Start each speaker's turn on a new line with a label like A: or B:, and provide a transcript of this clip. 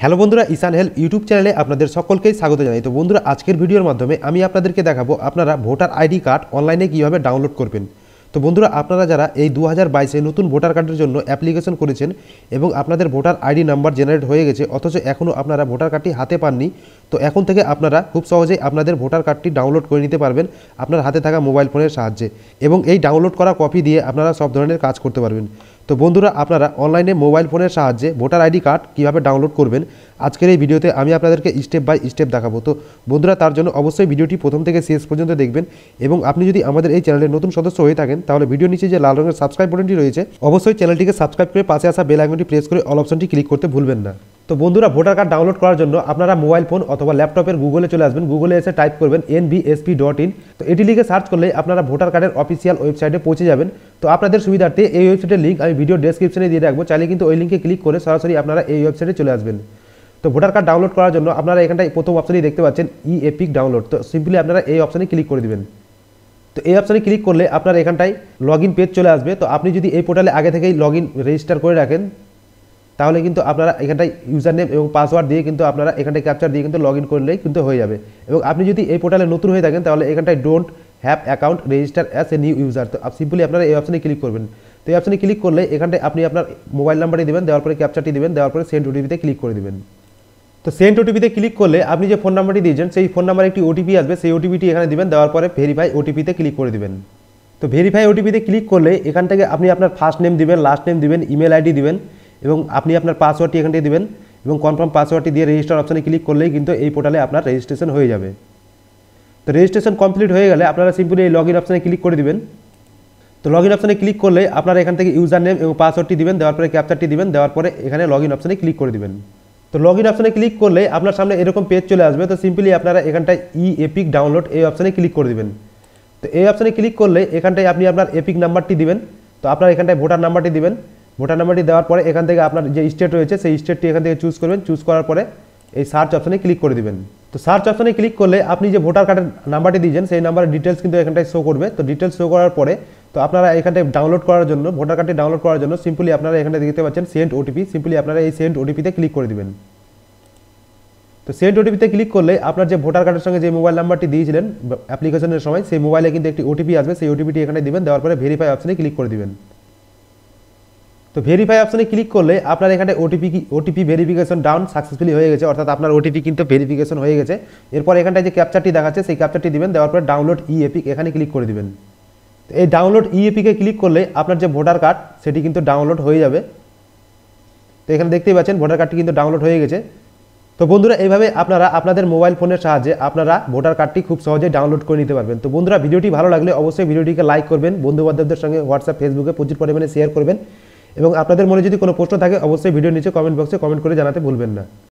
A: Hello বন্ধুরা ইসান হেল YouTube চ্যানেলে আপনাদের সকলকেই স্বাগত জানাই। তো বন্ধুরা, আজকের ভিডিওর মাধ্যমে আমি আপনাদেরকে দেখাবো আপনারা ভোটার আইডি কার্ড অনলাইনে কীভাবে ডাউনলোড করবেন। তো বন্ধুরা, আপনারা যারা এই দু হাজার বাইশে নতুন ভোটার কার্ডের জন্য অ্যাপ্লিকেশন করেছেন এবং আপনাদের ভোটার আইডি নাম্বার জেনারেট হয়ে গেছে, অথচ এখনও আপনারা ভোটার কার্ডটি হাতে পাননি তো এখন থেকে আপনারা খুব সহজেই আপনাদের ভোটার কার্ডটি ডাউনলোড করে নিতে পারবেন আপনার হাতে থাকা মোবাইল ফোনের সাহায্যে এবং এই ডাউনলোড করা কপি দিয়ে আপনারা সব ধরনের কাজ করতে পারবেন। তো বন্ধুরা, আপনারা অনলাইনে মোবাইল ফোনের সাহায্যে ভোটার আইডি কার্ড কীভাবে ডাউনলোড করবেন আজকের এই ভিডিওতে আমি আপনাদেরকে স্টেপ বাই স্টেপ দেখাবো। তো বন্ধুরা, তার জন্য অবশ্যই ভিডিওটি প্রথম থেকে শেষ পর্যন্ত দেখবেন এবং আপনি যদি আমাদের এই চ্যানেলের নতুন সদস্য হয়ে থাকেন, তাহলে ভিডিও নিচে যে লাল রঙের সাবস্ক্রাইব বাটনটি রয়েছে, অবশ্যই চ্যানেলটিকে সাবস্ক্রাইব করে পাশে আসা বেল আইকনটি প্রেস করে অল অপশনটি ক্লিক করতে ভুলবেন না। তো বন্ধুরা, ভোটার কার্ড ডাউনলোড করার জন্য আপনারা মোবাইল ফোন অথবা ল্যাপটপের গুগলে চলে আসবেন। গুগলে এসে টাইপ করবেন এনবিএসপি ডট ইন তো এটি লিখে সার্চ করলে আপনারা ভোটার কার্ডের অফিসিয়াল ওয়েবসাইটে পৌঁছে যাবেন। তো আপনাদের সুবিধার্থে এই ওয়েবসাইটের লিঙ্ক আমি ভিডিও ডেসক্রিপশনে দিয়ে রাখব। চাইলে কিন্তু ওই লিঙ্কে ক্লিক করে সরাসরি আপনারা এই ওয়েবসাইটে চলে আসবেন। তো ভোটার কার্ড ডাউনলোড করার জন্য আপনারা এখানটায় প্রথম অপশনই দেখতে পাচ্ছেন ই এপিক ডাউনলোড তো সিম্পলি আপনারা এই অপশনে ক্লিক করে দিবেন। তো এই অপশানে ক্লিক করলে আপনার এখানটায় লগ পেজ চলে আসবে। তো আপনি যদি এই পোর্টালে আগে থেকেই লগ রেজিস্টার করে রাখেন তাহলে কিন্তু আপনারা এখানটায় ইউজার নেম এবং পাসওয়ার্ড দিয়ে কিন্তু আপনারা এখানটায় ক্যাপচার দিয়ে কিন্তু লগ ইন করলেই কিন্তু হয়ে যাবে। এবং আপনি যদি এই পোর্টালে নতুন হয়ে থাকেন, তাহলে এখানটায় don't have account register as a new user তো সিম্পলি আপনারা এই অপশানে ক্লিক করবেন। তো এই অপশানে ক্লিক করলে এখানটায় আপনি আপনার মোবাইল নাম্বারটি দেবেন, দেওয়ার পরে ক্যাপচারটি দেবেন, দেওয়ার পরে সেন্ড ওটিপিতে ক্লিক করে দেবেন। তো সেন্ট ওটিপিতে ক্লিক করলে আপনি যে ফোন নাম্বারটি দিয়েছেন, সেই ফোন নাম্বারে একটি ওটিপি আসবে, সেই ওটিপিটি এখানে দিবেন, দেওয়ার পরে ভেরিফাই ওটিপিতে ক্লিক করে দেবেন। তো ভেরিফাই ওটিপিতে ক্লিক করলে এখান থেকে আপনি আপনার ফার্স্ট নেম দিবেন লাস্ট নেম দিবেন ইমেল আইডি দিবেন। এবং আপনি আপনার পাসওয়ার্ডটি এখান থেকে দিবেন এবং কনফার্ম পাসওয়ার্ডটি দিয়ে রেজিস্টার অপশানে ক্লিক করলেই কিন্তু এই পোর্টালে আপনার রেজিস্ট্রেশন হয়ে যাবে। তো রেজিস্ট্রেশন কমপ্লিট হয়ে গেলে আপনারা সিম্পলি এই লগ ইন অপশানে ক্লিক করে দিবেন। তো লগ ইন অপশানে ক্লিক করলে আপনারা এখান থেকে ইউজার নেম এবং পাসওয়ার্ডটি দিবেন, দেওয়ার পরে ক্যাপচারটি দিবেন, দেওয়ার পরে এখানে লগ ইন অপশানে ক্লিক করে দিবেন। তো লগ ইন অপশানে ক্লিক করলে আপনার সামনে এরকম পেজ চলে আসবে, তো সিম্পলি আপনারা এখানটায় ই এপিক ডাউনলোড এই অপশানে ক্লিক করে দিবেন। তো এই অপশানে ক্লিক করলে এখানটায় আপনি আপনার এপিক নাম্বারটি দিবেন, তো আপনার এখানটায় ভোটার নাম্বারটি দিবেন ভোটার নাম্বারটি দেওয়ার পরে এখান থেকে আপনার যে স্টেট রয়েছে, সেই স্টেটটি এখান থেকে চুজ করবেন। চুজ করার পরে এই সার্চ অপশানে ক্লিক করে দিবেন। তো সার্চ অপশানে ক্লিক করলে আপনি যে ভোটার কার্ডের নাম্বারটি দিয়েছেন, সেই নাম্বারের ডিটেলস কিন্তু এখানটায় শো করবে। তো ডিটেলস শো করার পরে তো আপনারা এখানটায় ডাউনলোড করার জন্য ভোটার কার্ডটি ডাউনলোড করার জন্য সিম্পলি আপনারা এখানে দেখতে পাচ্ছেন সেন্ড ওটিপি সিম্পলি আপনারা এই সেন্ড ওটিপিতে ক্লিক করে দিবেন। তো সেন্ট ওটিপিতে ক্লিক করলে আপনার যে ভোটার কার্ডের সঙ্গে যে মোবাইল নাম্বারটি দিয়েছিলেন অ্যাপ্লিকেশনের সময়, সেই মোবাইলে কিন্তু একটি ওটিপি আসবে। সেই ওটিপিটি এখানে দিবেন, দেওয়ার পরে ভেরিফাই অপশানে ক্লিক করে দিবেন। তো ভেরিফাই অপশানে ক্লিক করলে আপনার এখানে OTP OTP verification done successfully হয়ে গেছে, অর্থাৎ আপনার ওটিপি কিন্তু ভেরিফিকেশন হয়ে গেছে। এরপর এখানটায় যে ক্যাপচারটি দেখাচ্ছে, সেই ক্যাপচারটি দিবেন, দেওয়ার পরে ডাউনলোড ই এপিক এখানে ক্লিক করে দিবেন। তো এই ডাউনলোড ই এপিকে ক্লিক করলে আপনার যে ভোটার কার্ড সেটি কিন্তু ডাউনলোড হয়ে যাবে। তো এখানে দেখতেই পাচ্ছেন ভোটার কার্ডটি কিন্তু ডাউনলোড হয়ে গেছে। তো বন্ধুরা, এইভাবে আপনারা আপনাদের মোবাইল ফোনের সাহায্যে আপনারা ভোটার কার্ডটি খুব সহজে ডাউনলোড করে নিতে পারবেন। তো বন্ধুরা, ভিডিওটি ভালো লাগলে অবশ্যই ভিডিওটিকে লাইক করবেন বন্ধু বান্ধবদের সঙ্গে হোয়াটসঅ্যাপ ফেসবুকে প্রচুর পরিমাণে শেয়ার করবেন। এবং আপনাদের মনে যদি কোনো প্রশ্ন থাকে, অবশ্যই ভিডিও নিচে কমেন্ট বক্সে কমেন্ট করে জানাতে ভুলবেন না।